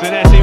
Sinesi